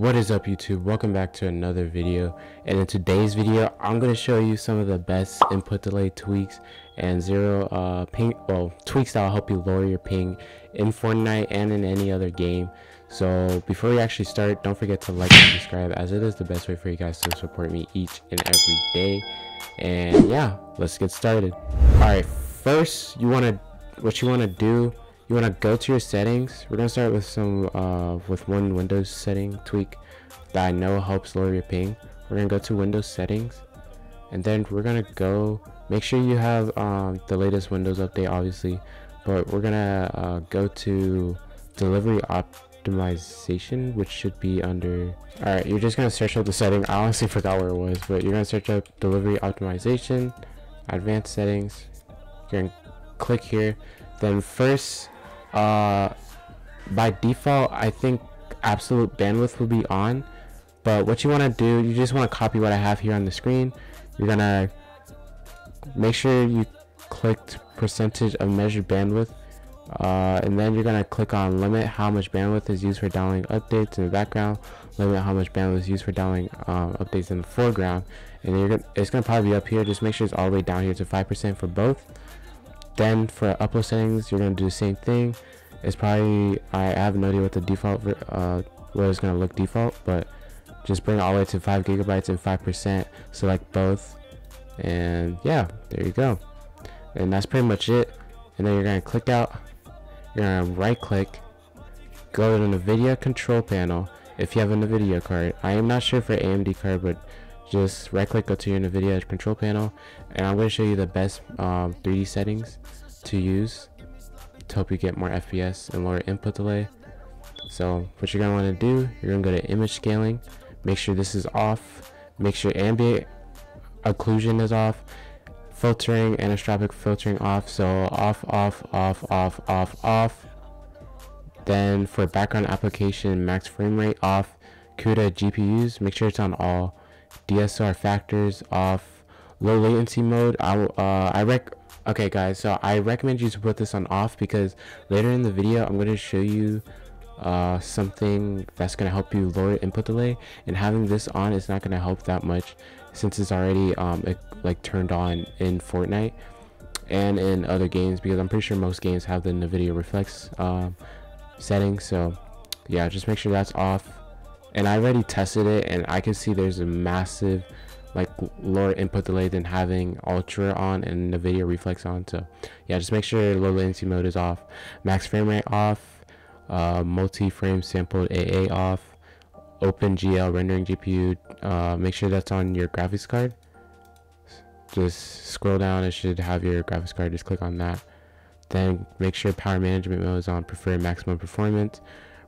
What is up YouTube? Welcome back to another video and in today's video I'm going to show you some of the best input delay tweaks and zero uh, ping well tweaks that will help you lower your ping in Fortnite and in any other game. So before we actually start don't forget to like and subscribe as it is the best way for you guys to support me each and every day. And yeah, let's get started. Alright, first you want to what you want to do you want to go to your settings? We're going to start with some uh, with one windows setting tweak that i know helps lower your ping. We're going to go to windows settings and then we're going to go make sure you have um, the latest windows update obviously but we're going to uh, go to delivery optimization which should be under all right you're just going to search up the setting. I honestly forgot where it was but you're going to search up delivery optimization advanced settings. You're going to click here. Then first uh, by default, I think absolute bandwidth will be on. But what you want to do, you just want to copy what I have here on the screen. You're going to make sure you clicked percentage of measured bandwidth. Uh, and then you're going to click on limit how much bandwidth is used for downloading updates in the background. Limit how much bandwidth is used for downloading um, updates in the foreground. And gonna, it's going to probably be up here. Just make sure it's all the way down here to 5% for both. Then for upload settings, you're gonna do the same thing. It's probably I have no idea what the default uh, what it's gonna look default, but just bring it all the way to five gigabytes and five percent. Select both, and yeah, there you go. And that's pretty much it. And then you're gonna click out. You're gonna right click, go to the NVIDIA control panel. If you have a NVIDIA card, I am not sure for AMD card, but just right click go to your NVIDIA control panel and I'm going to show you the best um, 3D settings to use to help you get more FPS and lower input delay. So what you're going to want to do, you're going to go to image scaling, make sure this is off, make sure ambient occlusion is off, filtering, anisotropic filtering off, so off, off, off, off, off, off. Then for background application, max frame rate off, CUDA GPUs, make sure it's on all DSR factors off, low latency mode. I uh, I rec. Okay, guys, so I recommend you to put this on off because later in the video I'm to show you uh, something that's to help you lower input delay and having this on is not to help that much since it's already um, it, like turned on in Fortnite and in other games because I'm pretty sure most games have the NVIDIA reflex um, setting so yeah just make sure that's off and I already tested it and I can see there's a massive like lower input delay than having ultra on and NVIDIA reflex on. So yeah just make sure low latency mode is off. Max frame rate off. Uh, multi-frame sampled AA off. OpenGL rendering GPU uh, make sure that's on your graphics card. Just scroll down. It should have your graphics card. Just click on that. Then make sure power management mode is on. Prefer maximum performance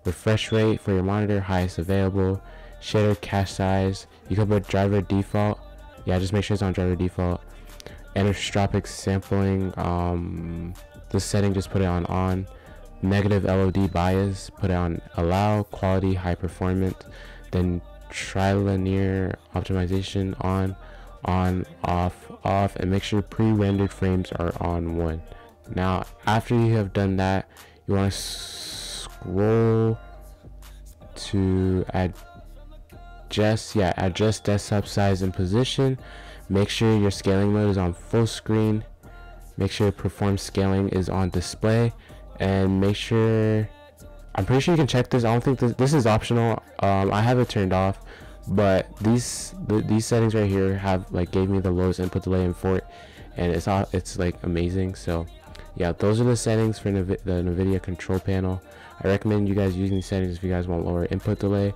refresh rate for your monitor highest available shader cache size. You can put driver default. Yeah just make sure it's on driver default. Anisotropic sampling um this setting just put it on on. Negative LOD bias put it on allow quality high performance. Then trilinear optimization on on off off and make sure pre-rendered frames are on one. Now after you have done that you want to scroll to adjust yeah adjust desktop size and position. Make sure your scaling mode is on full screen. Make sure perform scaling is on display. And make sure I'm pretty sure you can check this. I don't think this, this is optional. Um, I have it turned off but these th these settings right here have like gave me the lowest input delay in Fort and it's all it's like amazing. So yeah those are the settings for the NVIDIA control panel I recommend you guys using these settings if you guys want lower input delay.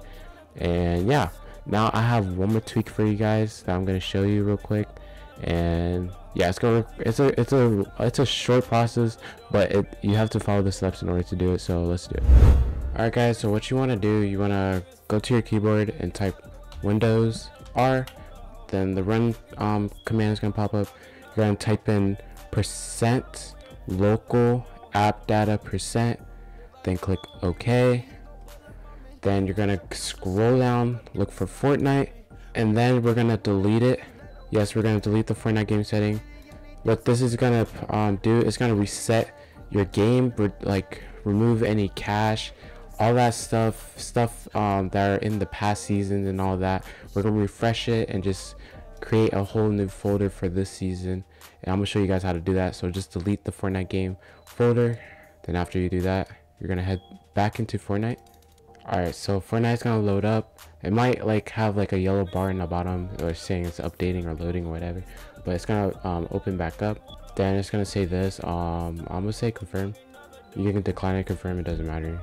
And yeah now I have one more tweak for you guys that I'm to show you real quick. And yeah it's gonna it's a it's a it's a short process but it you have to follow the steps in order to do it so let's do it. Alright guys so what you want to do you want to go to your keyboard and type windows r then the run um, command is to pop up. You're to type in percent local app data percent then click OK. Then you're gonna scroll down look for Fortnite and then we're gonna delete it. Yes we're gonna delete the Fortnite game setting what this is gonna um, do is gonna reset your game like remove any cache all that stuff stuff um, that are in the past seasons and all that. We're gonna refresh it and just create a whole new folder for this season. And i'm gonna show you guys how to do that. So just delete the fortnite game folder. Then after you do that you're gonna head back into fortnite? All right so fortnite's gonna load up. It might like have like a yellow bar in the bottom or saying it's updating or loading or whatever but it's gonna um, open back up. Then it's gonna say this um i'm gonna say confirm. You can decline it confirm it doesn't matter.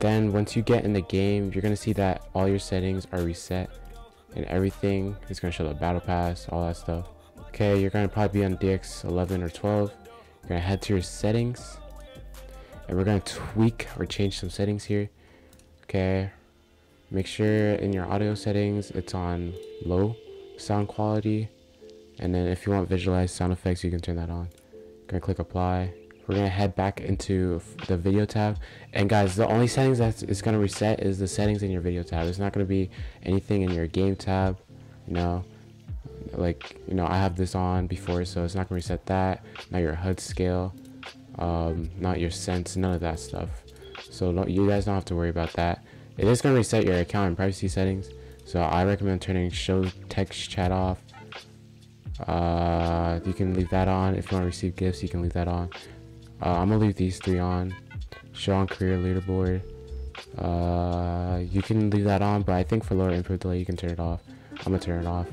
Then once you get in the game you're gonna see that all your settings are reset and everything is gonna show the battle pass all that stuff. Okay you're gonna probably be on dx 11 or 12 you're gonna head to your settings and we're gonna tweak or change some settings here okay? Make sure in your audio settings it's on low sound quality. And then if you want visualized sound effects you can turn that on. Gonna click apply. We're gonna head back into the video tab. And guys the only settings that is gonna reset is the settings in your video tab. It's not gonna be anything in your game tab you know? Like you know i have this on before so it's not gonna reset that. Now your hud scale um not your sense none of that stuff so you guys don't have to worry about that it is gonna reset your account and privacy settings so i recommend turning show text chat off uh you can leave that on if you want to receive gifts you can leave that on uh, I'm gonna leave these three on. Show on career leaderboard. Uh, you can leave that on, but I think for lower input delay, you can turn it off. I'm gonna turn it off.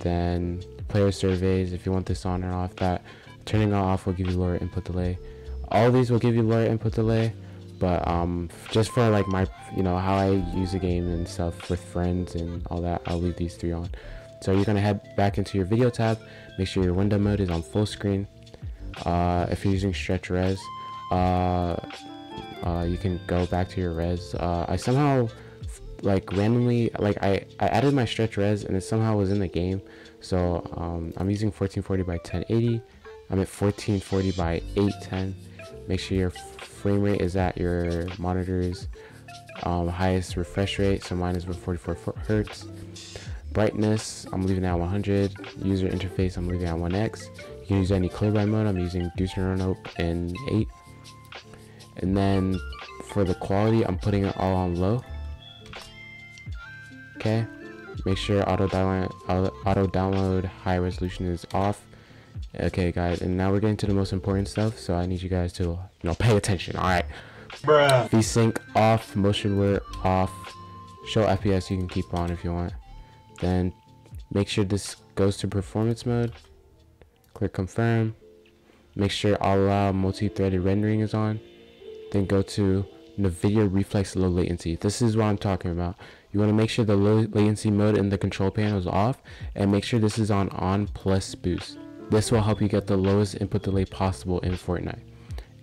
Then player surveys, if you want this on or off, that turning it off will give you lower input delay. All these will give you lower input delay, but um, just for like my, you know, how I use the game and stuff with friends and all that, I'll leave these three on. So you're gonna head back into your video tab. Make sure your window mode is on full screen uh, if you're using stretch res uh, uh, you can go back to your res uh, I somehow like randomly like I, I added my stretch res and it somehow was in the game so um, I'm using 1440 by 1080 I'm at 1440 by 810 make sure your frame rate is at your monitor's um, highest refresh rate so mine is 44 hertz brightness I'm leaving at 100 user interface I'm leaving at 1x you can use any clear mode. I'm using Deuteranope in 8. And then for the quality, I'm putting it all on low. Okay. Make sure auto download, auto download high resolution is off. Okay, guys, and now we're getting to the most important stuff. So I need you guys to, you know, pay attention. All right. Bruh. VSync off, motion blur off. Show FPS you can keep on if you want. Then make sure this goes to performance mode click confirm make sure all allow multi-threaded rendering is on then go to NVIDIA Reflex Low Latency. This is what I'm talking about. You want to make sure the low latency mode in the control panel is off and make sure this is on on plus boost. This will help you get the lowest input delay possible in Fortnite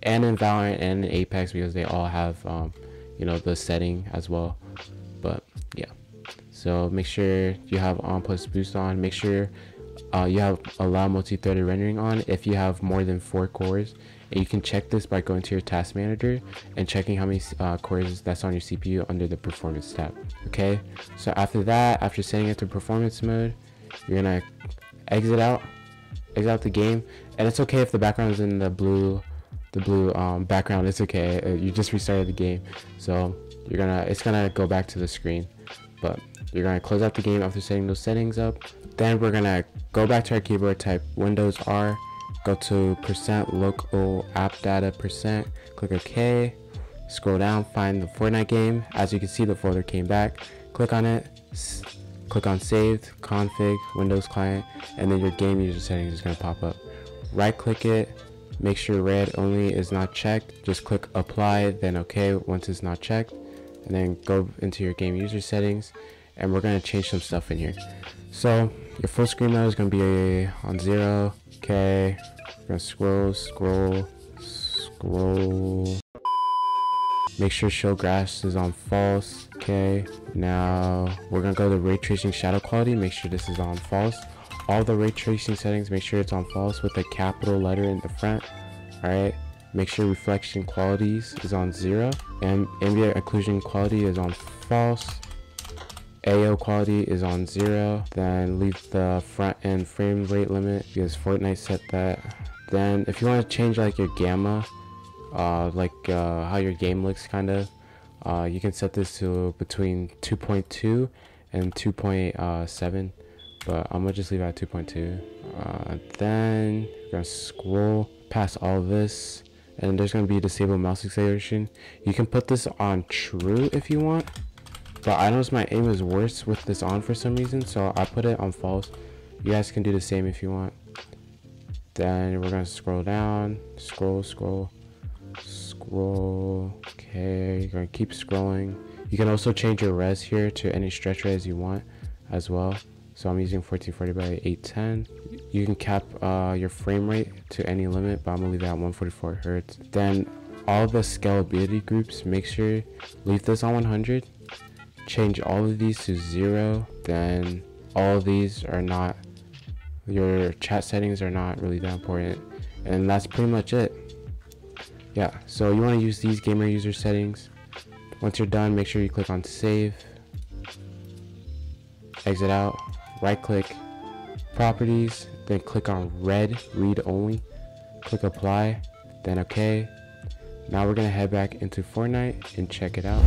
and in Valorant and in Apex because they all have um, you know the setting as well. But yeah, so make sure you have on plus boost on. Make sure uh, you have allow multi-threaded rendering on if you have more than four cores and you can check this by going to your task manager and checking how many uh, cores that's on your CPU under the performance tab okay so after that after setting it to performance mode you're gonna exit out exit out the game and it's okay if the background is in the blue the blue um, background it's okay. Uh, you just restarted the game so you're gonna it's gonna go back to the screen but you're gonna close out the game after setting those settings up. Then we're gonna go back to our keyboard type windows r go to percent local app data percent click ok scroll down find the fortnite game. As you can see the folder came back. Click on it click on saved config windows client and then your game user settings is going to pop up. Right click it make sure red only is not checked just click apply then okay once it's not checked and then go into your game user settings and we're going to change some stuff in here. So your full screen mode is going to be on zero okay we're going to scroll scroll scroll make sure show grass is on false okay? Now we're gonna go to ray tracing shadow quality. Make sure this is on false. All the ray tracing settings make sure it's on false with a capital letter in the front all right make sure reflection qualities is on zero and ambient occlusion quality is on false. AO quality is on zero, then leave the front end frame rate limit because Fortnite set that. Then if you want to change like your gamma, uh, like uh, how your game looks kind of, uh, you can set this to between 2.2 and 2.7 but I'm gonna just leave it at 2.2 uh, then we're gonna scroll past all this and there's to be disable mouse acceleration. You can put this on true if you want but I noticed my aim is worse with this on for some reason so I put it on false. You guys can do the same if you want. Then we're to scroll down scroll scroll scroll. Okay you're to keep scrolling. You can also change your res here to any stretch res you want as well. So I'm using 1440 by 810 you can cap uh, your frame rate to any limit but I'm gonna leave it at 144 hertz. Then all the scalability groups make sure leave this on 100 change all of these to zero then all these are not your chat settings are not really that important. And that's pretty much it yeah so you want to use these gamer user settings. Once you're done make sure you click on save. Exit out right click properties then click on red read only. Click apply then okay. Now we're gonna head back into Fortnite and check it out.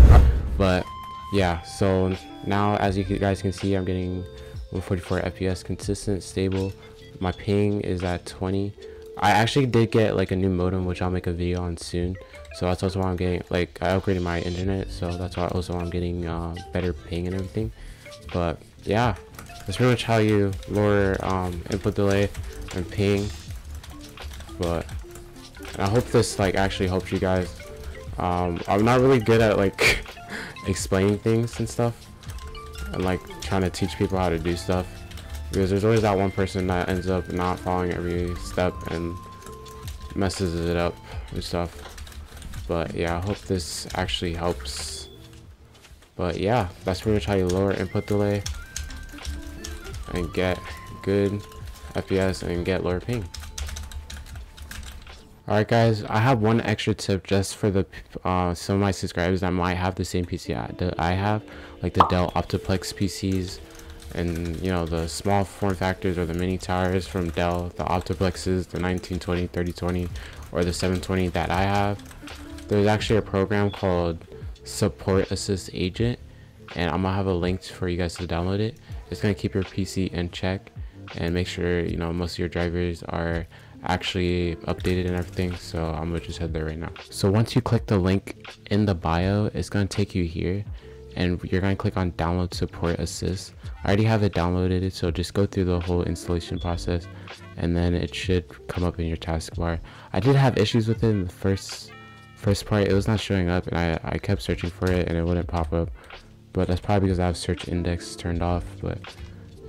But yeah so now as you guys can see I'm getting 144 FPS consistent stable. My ping is at 20 I actually did get like a new modem which I'll make a video on soon so that's also why I'm getting like I upgraded my internet so that's why also I'm getting uh, better ping and everything but yeah that's pretty much how you lower um, input delay and ping. But I hope this like actually helps you guys. Um, I'm not really good at like explaining things and stuff and like trying to teach people how to do stuff because there's always that one person that ends up not following every step and messes it up and stuff. But yeah I hope this actually helps. But yeah that's pretty much how you lower input delay and get good FPS and get lower ping. Alright guys, I have one extra tip just for the uh, some of my subscribers that might have the same PC that I have, like the Dell Optiplex PCs and you know the small form factors or the mini towers from Dell, the Optiplexes, the 1920, 3020 or the 720 that I have. There's actually a program called Support Assist Agent and I'm gonna have a link for you guys to download it it's to keep your PC in check and make sure you know most of your drivers are actually updated and everything so i'm gonna just head there right now so once you click the link in the bio it's to take you here and you're going to click on download support assist. I already have it downloaded so just go through the whole installation process and then it should come up in your taskbar. I did have issues with it in the first first part. It was not showing up and i i kept searching for it and it wouldn't pop up. But that's probably because I have search index turned off but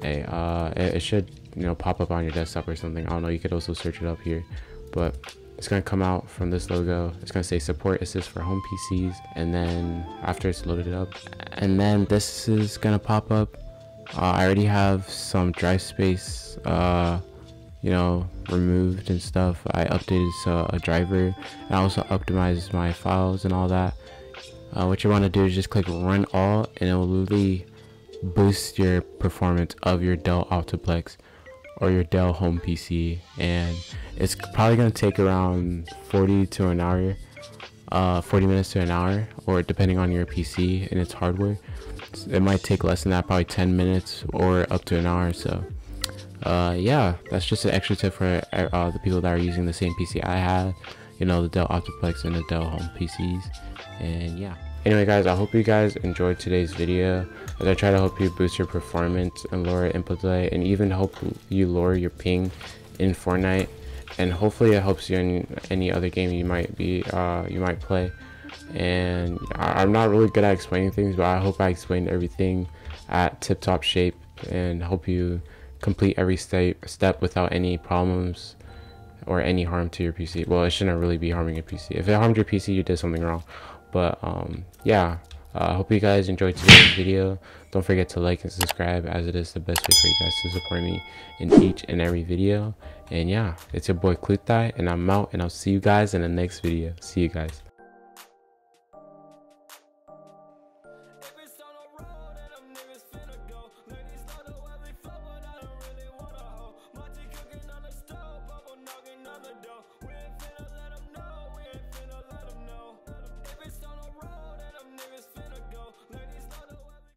hey uh it, it, should you know pop up on your desktop or something. I don't know you could also search it up here. But it's gonna come out from this logo. It's gonna say support assist for home PCs and then after it's loaded up and then this is gonna pop up. Uh, I already have some drive space uh you know removed and stuff. I updated so a driver. And I also optimized my files and all that. Uh, what you want to do is just click run all and it will literally boost your performance of your Dell Optiplex or your Dell home PC and it's probably going to take around 40 to an hour uh, 40 minutes to an hour or depending on your PC and its hardware. It might take less than that probably 10 minutes or up to an hour so uh, yeah that's just an extra tip for uh, the people that are using the same PC I have you know the Dell Optiplex and the Dell home PCs and yeah anyway guys i hope you guys enjoyed today's video as i try to help you boost your performance and lower input delay and even help you lower your ping in fortnite. And hopefully it helps you in any other game you might be uh, you might play. And i'm not really good at explaining things but i hope i explained everything at tip top shape and help you complete every step step without any problems or any harm to your pc well it shouldn't really be harming your pc if it harmed your pc you did something wrong but um yeah i uh, hope you guys enjoyed today's video. Don't forget to like and subscribe as it is the best way for you guys to support me in each and every video. And yeah it's your boy Kluthai and i'm out and i'll see you guys in the next video. See you guys